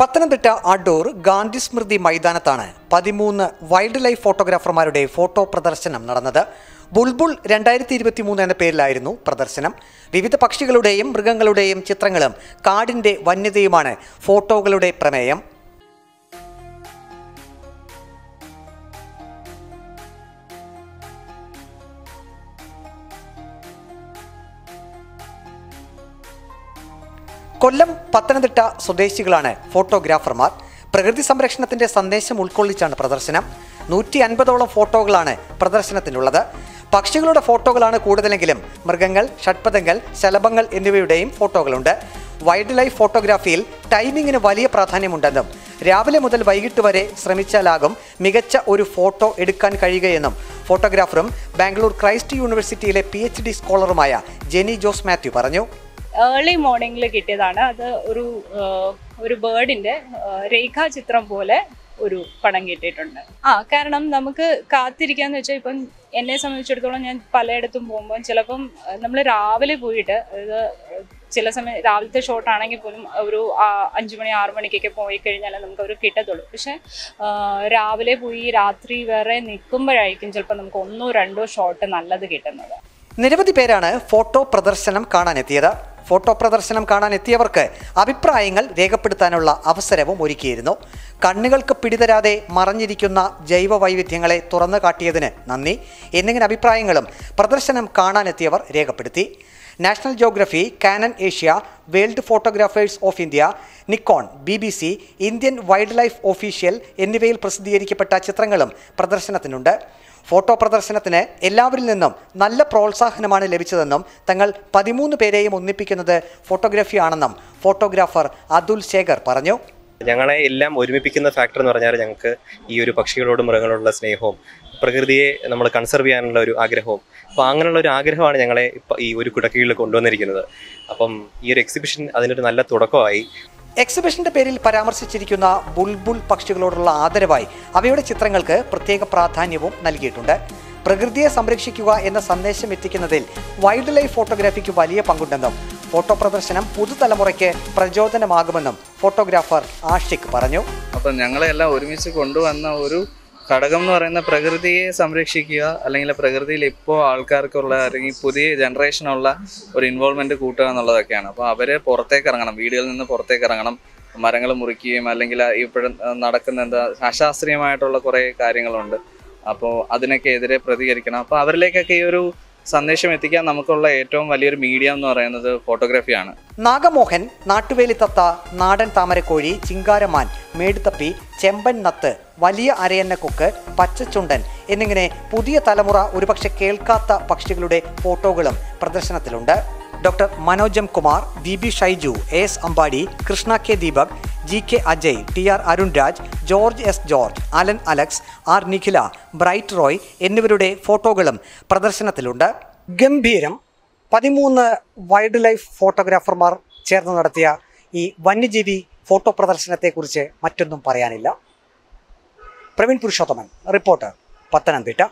പത്തനംതിട്ട അടൂർ ഗാന്ധി സ്മൃതി മൈതാനത്താണ് പതിമൂന്ന് wild life ഫോട്ടോഗ്രാഫർമാരുടെ photo പ്രദർശനം നടന്നത്. ബുൾബുൾ രണ്ടായിരത്തി ഇരുപത്തി മൂന്ന് എന്ന പേരിലായിരുന്നു പ്രദർശനം. വിവിധ പക്ഷികളുടെയും മൃഗങ്ങളുടെയും ചിത്രങ്ങളും കാടിന്റെ വന്യതയുമാണ് ഫോട്ടോകളുടെ പ്രമേയം. കൊല്ലം പത്തനംതിട്ട സ്വദേശികളാണ് ഫോട്ടോഗ്രാഫർമാർ. പ്രകൃതി സംരക്ഷണത്തിന്റെ സന്ദേശം ഉൾക്കൊള്ളിച്ചാണ് പ്രദർശനം. നൂറ്റി അൻപതോളം ഫോട്ടോകളാണ് പ്രദർശനത്തിനുള്ളത്. പക്ഷികളുടെ ഫോട്ടോകളാണ് കൂടുതലെങ്കിലും മൃഗങ്ങൾ ഷഡ്പഥങ്ങൾ ശലഭങ്ങൾ എന്നിവയുടെയും ഫോട്ടോകളുണ്ട്. വൈൽഡ് ലൈഫ് ഫോട്ടോഗ്രാഫിയിൽ ടൈമിങ്ങിന് വലിയ പ്രാധാന്യമുണ്ടെന്നും രാവിലെ മുതൽ വൈകിട്ട് വരെ ശ്രമിച്ചാലാകും മികച്ച ഒരു ഫോട്ടോ എടുക്കാൻ കഴിയുകയെന്നും ഫോട്ടോഗ്രാഫറും ബാംഗ്ലൂർ ക്രൈസ്റ്റ് യൂണിവേഴ്സിറ്റിയിലെ പി എച്ച് ഡി സ്കോളറുമായ ജെനി ജോസ് മാത്യു പറഞ്ഞു. ഏർലി മോർണിംഗിൽ കിട്ടിയതാണ്. അത് ഒരു ഒരു ബേർഡിന്റെ രേഖാചിത്രം പോലെ ഒരു പടം കിട്ടിയിട്ടുണ്ട്. ആ കാരണം നമുക്ക് കാത്തിരിക്കാന്ന് വെച്ചാൽ ഇപ്പം എന്നെ സംബന്ധിച്ചിടത്തോളം ഞാൻ പലയിടത്തും പോകുമ്പോൾ ചിലപ്പം നമ്മൾ രാവിലെ പോയിട്ട് അത് ചില സമയം രാവിലത്തെ ഷോട്ട് ആണെങ്കിൽ പോലും ഒരു അഞ്ചുമണി ആറു മണി ആറ് മണിക്കൊക്കെ പോയി കഴിഞ്ഞാൽ നമുക്ക് അവർ കിട്ടത്തുള്ളൂ. പക്ഷെ രാവിലെ പോയി രാത്രി വേറെ നിൽക്കുമ്പോഴായിരിക്കും ചിലപ്പോൾ നമുക്ക് ഒന്നോ രണ്ടോ ഷോട്ട് നല്ലത് കിട്ടുന്നത്. നിരവധി പേരാണ് ഫോട്ടോ പ്രദർശനം കാണാനെത്തിയത്. ഫോട്ടോ പ്രദർശനം കാണാൻ എത്തിയവർക്ക് അഭിപ്രായങ്ങൾ രേഖപ്പെടുത്താനുള്ള അവസരവും ഒരുക്കിയിരുന്നു. കണ്ണുകൾക്ക് പിടിതരാതെ മറഞ്ഞിരിക്കുന്ന ജൈവ വൈവിധ്യങ്ങളെ തുറന്നു കാട്ടിയതിന് നന്ദി. എന്നിങ്ങനെ അഭിപ്രായങ്ങളും പ്രദർശനം കാണാനെത്തിയവർ രേഖപ്പെടുത്തി. National geography Canon Asia world photographers of India Nikon B B C Indian wild life official എന്നിവയിൽ പ്രസിദ്ധീകരിക്കപ്പെട്ട ചിത്രങ്ങളും പ്രദർശനത്തിനുണ്ട്. ഫോട്ടോ പ്രദർശനത്തിന് എല്ലാവരിൽ നിന്നും നല്ല പ്രോത്സാഹനമാണ് ലഭിച്ചതെന്നും തങ്ങൾ പതിമൂന്ന് പേരെയും ഒന്നിപ്പിക്കുന്നത് ഫോട്ടോഗ്രാഫിയാണെന്നും ഫോട്ടോഗ്രാഫർ അതുൽ ശേഖർ പറഞ്ഞു. ഞങ്ങളെ എല്ലാം ഒരുമിപ്പിക്കുന്ന ഫാക്ടർ എന്ന് പറഞ്ഞാൽ ഞങ്ങൾക്ക് ഈ ഒരു പക്ഷികളോടും മൃഗങ്ങളോടുള്ള സ്നേഹവും പ്രകൃതിയെ നമ്മൾ കൺസർവ് ചെയ്യാനുള്ള ഒരു ആഗ്രഹവും. അപ്പോൾ അങ്ങനെയുള്ള ഒരു ആഗ്രഹമാണ് ഞങ്ങളെ ഇപ്പം ഈ ഒരു കുടക്കീഴിൽ കൊണ്ടുവന്നിരിക്കുന്നത്. അപ്പം ഈ ഒരു എക്സിബിഷൻ അതിനൊരു നല്ല തുടക്കമായി. എക്സിബിഷന്റെ പേരിൽ പരാമർശിച്ചിരിക്കുന്ന ബുൾബുൾ പക്ഷികളോടുള്ള ആദരവായി അവയുടെ ചിത്രങ്ങൾക്ക് പ്രത്യേക പ്രാധാന്യവും നൽകിയിട്ടുണ്ട്. പ്രകൃതിയെ സംരക്ഷിക്കുക എന്ന സന്ദേശം എത്തിക്കുന്നതിൽ വൈൽഡ് ലൈഫ് ഫോട്ടോഗ്രാഫിക്ക് വലിയ പങ്കുണ്ടെന്നും ഫോട്ടോ പ്രദർശനം പുതുതലമുറയ്ക്ക് പ്രചോദനമാകുമെന്നും ഫോട്ടോഗ്രാഫർ ആഷിക് പറഞ്ഞു. അപ്പം ഞങ്ങളെല്ലാം ഒരുമിച്ച് കൊണ്ടുവന്ന ഒരു ഘടകം എന്ന് പറയുന്ന പ്രകൃതിയെ സംരക്ഷിക്കുക അല്ലെങ്കിൽ പ്രകൃതിയിൽ ഇപ്പോൾ ആൾക്കാർക്കുള്ള അല്ലെങ്കിൽ പുതിയ ജനറേഷനുള്ള ഒരു ഇൻവോൾവ്മെന്റ് കൂട്ടുക എന്നുള്ളതൊക്കെയാണ്. അപ്പോൾ അവർ പുറത്തേക്ക് ഇറങ്ങണം വീടുകളിൽ നിന്ന് പുറത്തേക്ക് ഇറങ്ങണം മരങ്ങൾ മുറിക്കുകയും അല്ലെങ്കിൽ ഇപ്പോഴും നടക്കുന്ന എന്താ അശാസ്ത്രീയമായിട്ടുള്ള കുറേ കാര്യങ്ങളുണ്ട്. അപ്പോൾ അതിനൊക്കെ എതിരെ പ്രതികരിക്കണം. അപ്പോൾ അവരിലേക്കൊക്കെ ഈ ഒരു സന്ദേശം എത്തിക്കാൻ നമുക്കുള്ള ഏറ്റവും വലിയൊരു മീഡിയ എന്ന് പറയുന്നത് ഫോട്ടോഗ്രാഫിയാണ് നാഗമോഹൻ നാട്ടുവേലിത്തത്ത നാടൻ താമരക്കോഴി ചിങ്കാരമാൻ മേടുത്തപ്പി ചെമ്പൻ നത്ത് വലിയ അരയന്ന കൊക്ക് പച്ചച്ചുണ്ടൻ എന്നിങ്ങനെ പുതിയ തലമുറ ഒരുപക്ഷെ കേൾക്കാത്ത പക്ഷികളുടെ ഫോട്ടോകളും പ്രദർശനത്തിലുണ്ട്. Doctor Manojam Kumar D B Shaiju A S Ambadi Krishna K Deepak G K Ajay T R Arun Raj George S George Alan Alex R Nikhila Bright Roy എന്നിവരുടെ ഫോട്ടോകളും പ്രദർശനത്തിലുണ്ട്. ഗംഭീരം പതിമൂന്ന് വൈൽഡ് ലൈഫ് ഫോട്ടോഗ്രാഫർമാർ ചേർന്ന് നടത്തിയ ഈ വന്യജീവി ഫോട്ടോ പ്രദർശനത്തെക്കുറിച്ച് മറ്റൊന്നും പറയാനില്ല. പ്രവീൺ പുരുഷോത്തമൻ റിപ്പോർട്ടർ പത്തനംതിട്ട.